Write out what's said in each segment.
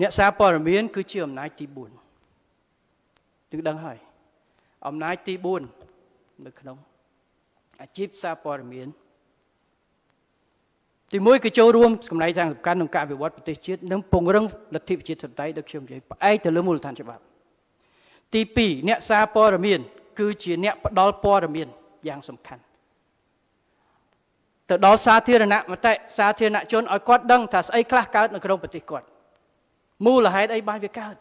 អ្នកសារព័ត៌មានគឺជាអំណាចទី4យើងដឹងហើយអំណាចទី4នៅក្នុងអាជីពសារព័ត៌មានទីមួយគឺចូលរួមកំណែទាំងសំខាន់ក្នុងការវិវត្តប្រទេសជាតិនិងពង្រឹងលទ្ធិប្រជាធិបតេយ្យដូចខ្ញុំនិយាយផ្អែកទៅលើមូលដ្ឋានច្បាប់ទី2អ្នកសារព័ត៌មានគឺជាអ្នកផ្ដល់ព័ត៌មានយ៉ាងសំខាន់ទៅដល់សាធារណមតិសាធារណជនឲ្យគាត់ដឹងថាស្អីខ្លះកើតនៅក្នុងប្រទេសគាត់ មូលហេតុអីបានវាកើត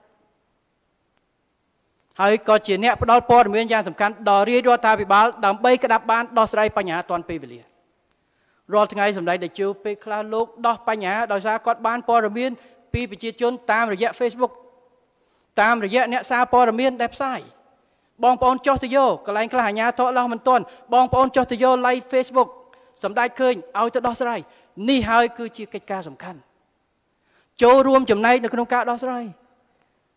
ហើយក៏ជាអ្នកផ្ដល់ព័ត៌មានយ៉ាងសំខាន់ដល់រាជរដ្ឋាភិបាលដើម្បីក្តាប់បានដោះស្រាយបញ្ហាទាន់ពេលវេលារាល់ថ្ងៃសម្ដែងតេជោពេលខ្លះលោកដោះបញ្ហាដោយសារគាត់បានព័ត៌មានពីប្រជាជនតាមរយៈ Facebook តាមរយៈអ្នកសារព័ត៌មានដែលផ្សាយបងប្អូនចុះទៅយកកន្លែងខ្លះអាញាធរឡោះមិនទាន់បងប្អូនចុះទៅយក live Facebook សម្ដេចឃើញឲ្យទៅដោះស្រាយនេះហើយគឺជាកិច្ចការសំខាន់ ចូលរួមចំណែកនៅក្នុងការដោះស្រាយ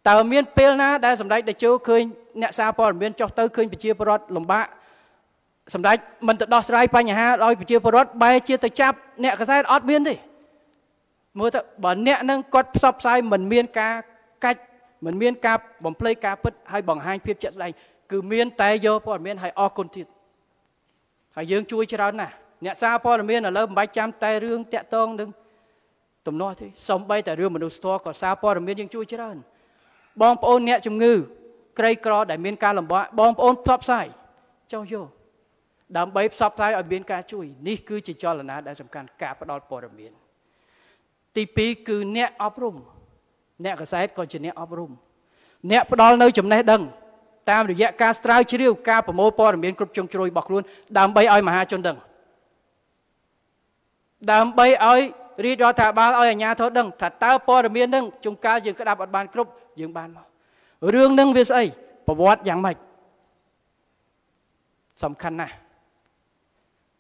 តើមានពេលណាដែលសម្ដេចតេជោឃើញអ្នកសារព័ត៌មានចុះទៅឃើញប្រជាពលរដ្ឋលំបាកសម្ដេចមិនទៅដោះស្រាយបញ្ហាឲ្យប្រជាពលរដ្ឋបែរជាទៅចាប់អ្នកកសែតអត់មានទេមើលទៅបើអ្នកនឹងគាត់ផ្សព្វផ្សាយមិនមានការកាច់មិនមានការបំភ្លៃការពិតហើយបង្ហាញភាពជាក់ស្ដែងគឺមានតែយកព័ត៌មានឲ្យអរគុណទៀតហើយយើងជួយច្រើនណាស់អ្នកសារព័ត៌មានឥឡូវមិនបាច់ចាំតែរឿងតាក់ទងនឹង ទំនាស់ទេសំបីតែរឿងមនុស្សធម៌ក៏សារព័ត៌មានយើងជួយច្រើន បងប្អូនអ្នកជំងឺ ក្រីក្រដែលមានការលំបាកបងប្អូនផ្សព្វផ្សាយចុះយកដើម្បីផ្សព្វផ្សាយឲ្យមានការជួយនេះគឺជាចលនាដែលសំខាន់ការផ្ដល់ព័ត៌មាន ទី2គឺអ្នកអប់រំអ្នកកសែតក៏ជាអ្នកអប់រំអ្នកផ្ដល់នៅចំណេះដឹងតាមរយៈការស្រាវជ្រាវការប្រមូលព័ត៌មានគ្រប់ជ្រុងជ្រោយរបស់ខ្លួន ដើម្បីឲ្យមហាជនដឹងដើម្បីឲ្យ រាជរដ្ឋាភិបាលឲ្យអាជ្ញាធរដឹងថាតើព័ត៌មាននឹងជុំកាលយើងក្តាប់អត់បានគ្រប់យើងបានមករឿងនឹងវាស្អីប្រវត្តិយ៉ាងម៉េចសំខាន់ណាស់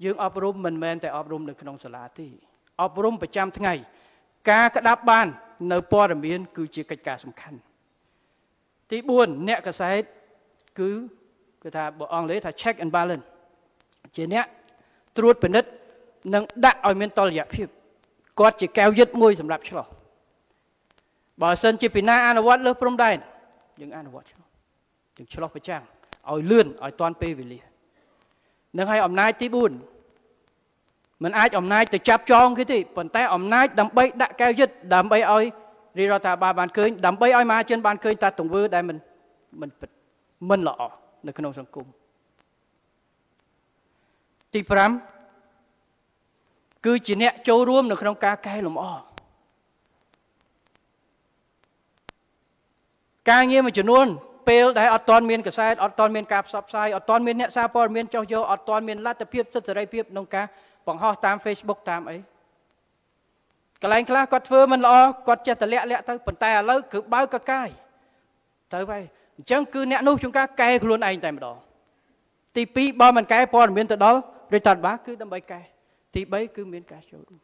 យើងអប់រំមិនមែនតែអប់រំនៅក្នុងសាលាទេអប់រំប្រចាំថ្ងៃ ការក្តាប់បាន នៅព័ត៌មាន គឺជាកិច្ចការសំខាន់ទី4អ្នកកសែតគឺគឺថាបើអង់គ្លេសថា check and balance ជាអ្នកត្រួតពិនិត្យនិងដាក់ឲ្យមានតលយៈភាព គាត់ជាកែវយឹតមួយសម្រាប់ឆ្លោះបើសិនជាពីណាអនុវត្តលើព្រំដែនយើងអនុវត្តឆ្លោះយើងឆ្លោះប្រចាំងឲ្យលឿនឲ្យតាន់ពេលវេលានឹងឲ្យអំណាចទី4มันអាចអំណាចទៅចាប់ចងគេទេប៉ុន្តែអំណាចដើម្បីដាក់កែវយឹតដើម្បីឲ្យរាជរដ្ឋាភិបាលបានឃើញដើម្បីឲ្យមហាជនបានឃើញតាទង្វើដែលមិនមិនពិតមិនល្អនៅក្នុងសង្គមទី5 គឺជាអ្នកចូលរួមនៅក្នុងការកែលម្អការងារមួយចំនួនពេលដែលអត់ទាន់មានកសែតអត់ទាន់មានការផ្សព្វផ្សាយអត់ទាន់មានអ្នកសារព័ត៌មានចោះយកអត់ទាន់មានលទ្ធភាពសិទ្ធិសេរីភាពក្នុងការបង្ហោះតាម Facebook តាមអីកន្លែងខ្លះគាត់ធ្វើមិនល្អគាត់ចេះតែលាក់លាក់ទៅប៉ុន្តែឥឡូវគឺបើកកកាយទៅហើយអញ្ចឹងគឺអ្នកនោះជួនកាលកែខ្លួនឯងតែម្ដងទី2បើមិនកែព័ត៌មានទៅដល់រាជរដ្ឋបាលគឺដើម្បីកែ ទី3គឺមានការចូលរួម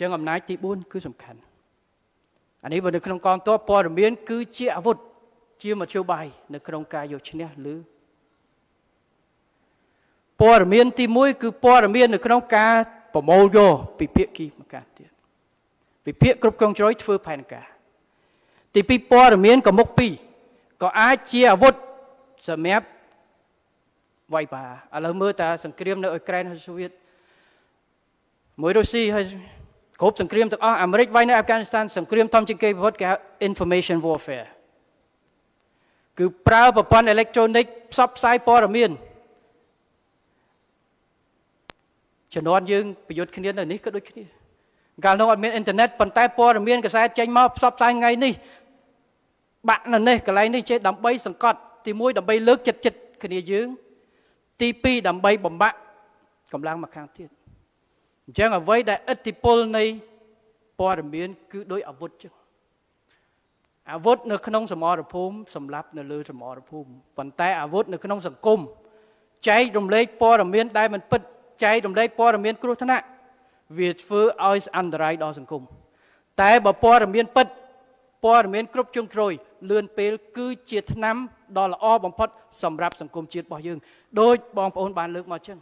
ចឹងអំណាចទី4គឺសំខាន់អានេះបើនៅក្នុងកងទ័ពព័ត៌មាន គឺជាអាវុធជាមធ្យោបាយនៅក្នុងការយកឈ្នះឬព័ត៌មានទី1គឺព័ត៌មាននៅក្នុងការប្រមូលយកពីភាគីម្ខាងទៀតវិភាគគ្រប់គ្រងជ្រោយធ្វើផែនការទី2ព័ត៌មានក៏មុខ2ក៏អាចជាអាវុធសម្រាប់ វាយបាឥឡូវមើលតាសង្គ្រាមនៅអ៊ុយក្រែនហើយសូវៀតមួយរុស្ស៊ីហើយគ្រប់សង្គ្រាមទាំងអស់អាមេរិកវាយនៅអាហ្វហ្គានីស្ថានសង្គ្រាមធំជាងគេប្រវត្តិគេហៅ information warfare គឺប្រើប្រព័ន្ធអេເລັກត្រូនិកផ្សព្វផ្សាយព័ត៌មានជំនាន់យើងប្រយុទ្ធគ្នានៅនេះក៏ដូចគ្នាកាលនោះអត់មានអ៊ីនធឺណិតប៉ុន្តែព័ត៌មានកសែតចេញមកផ្សព្វផ្សាយថ្ងៃនេះបាក់នៅនេះកន្លែងនេះចេះដើម្បីសង្កត់ទី1ដើម្បីលើកចិត្តចិត្តគ្នាយើង ទី2ដើម្បីបំបាក់កម្លាំងមកខាងទៀតអញ្ចឹងអ្វីដែលឥទ្ធិពលនៃព័ត៌មាន គឺដោយអាវុធចឹងអាវុធនៅក្នុងសមរភូមិសម្រាប់នៅលើសមរភូមិប៉ុន្តែអាវុធនៅក្នុងសង្គមចែករំលែកព័ត៌មាន ដែលមិនពិតចែករំលែកព័ត៌មានគ្រោះថ្នាក់វាធ្វើឲ្យអន្តរាយដល់សង្គមតែបើព័ត៌មានពិតព័ត៌មានគ្រប់ជ្រុងជ្រោយ លឿនពេល គឺជាឆ្នាំដ៏ល្អបំផុតសម្រាប់សង្គមជាតិរបស់យើងដោយបងប្អូនបានលើកមកចឹង